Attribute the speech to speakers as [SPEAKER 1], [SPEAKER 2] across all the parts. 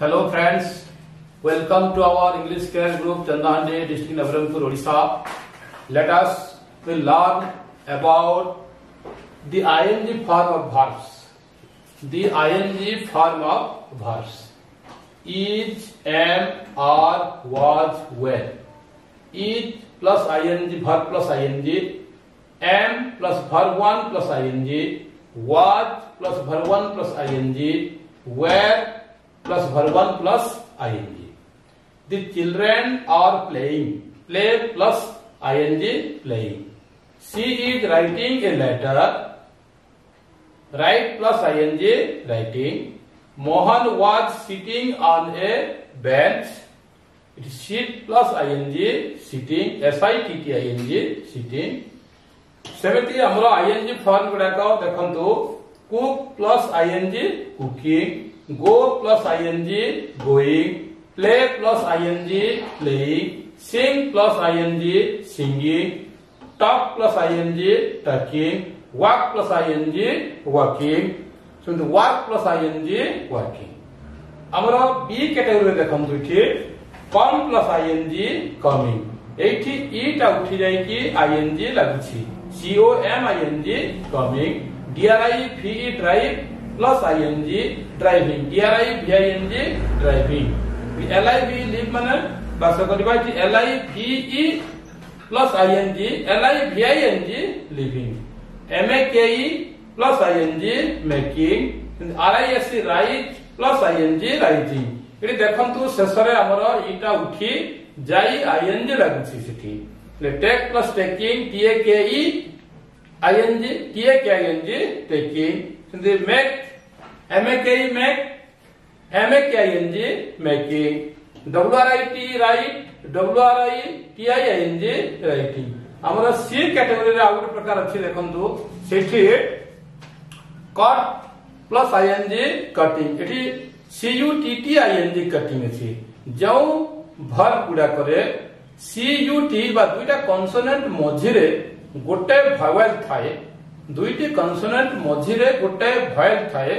[SPEAKER 1] Hello friends, welcome to our English care group Chandahande, District Navarampur, Odisha. Let us learn about the ing form of verbs. The ing form of verbs. Is, am, are, was, were. Is plus ing, verb plus ing. Am plus verb 1 plus ing. Was plus verb 1 plus ing. Were plus verb 1 plus ing. The children are playing. Play plus ing playing. She is writing a letter. Write plus ing writing. Mohan was sitting on a bench. It is sit plus ing sitting. S I T T I N G sitting. Seventy हमरा ING form गुड़ाक देखो cook plus ING cooking go plus ing going, play plus ing playing, sing plus ing singing, talk plus ing talking, walk plus ing walking, so the walk plus ing walking amar b category tu ki come plus ing coming eti দেখুন uthi jai ki ing coming c o m i n g coming d r i v e drive plus ing driving drive ving driving liv live মানে বাস করিবা কি live e plus ing live ving living make plus ing making risc right plus ing rising এটি দেখন্তু শেষরে আমার এটা উঠি যাই ing লাগুছি সেটি take plus taking T A K E ING T A K ING taking make MAKE make, MAKING making. WRIT write, WRITING writing. ଆମର C କ୍ୟାଟେଗୋରୀରେ ଆଉ ଗୋଟେ ପ୍ରକାର ଅଛି ଦେଖନ୍ତୁ ସେଠି କଟ୍ ପ୍ଲସ୍ ଆଇଏନ୍ଜି କଟିଂ ଏଠି ସିୟୁଟିଟି ଆଇଏନ୍ଜି କଟିଂ ଅଛି ଯେଉଁ ଭର୍ବ ଗୁଡାକରେ ସିୟୁଟି ବା ଦୁଇଟା କନସୋନେଣ୍ଟ ମଝିରେ ଗୋଟେ ଭଏଲ ଥାଏ ଦୁଇଟି କନସୋନେଣ୍ଟ ମଝିରେ ଗୋଟେ ଭଏଲ ଥାଏ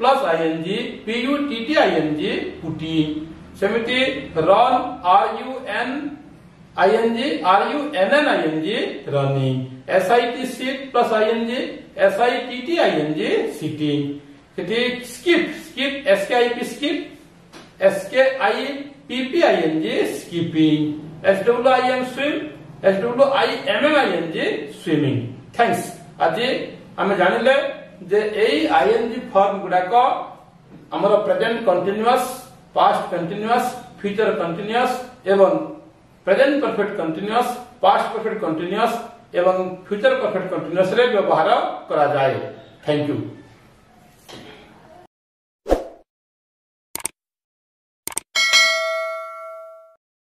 [SPEAKER 1] plus I N G P U T T I N G putting समिति run R U N I N G R U N N I N G running S I T sit plus I N G S I T T I N G sitting skip skip S I P skip S K I P P I N G skipping S W I M swim S W I M M I N G swimming thanks आज आम जान যে এই ING form গুড়াক আমার present continuous past continuous future continuous এবং present perfect continuous past perfect continuous এবং future perfect কন্টিনিউয়াসরে ব্যবহার করা যায় থ্যাংক ইউ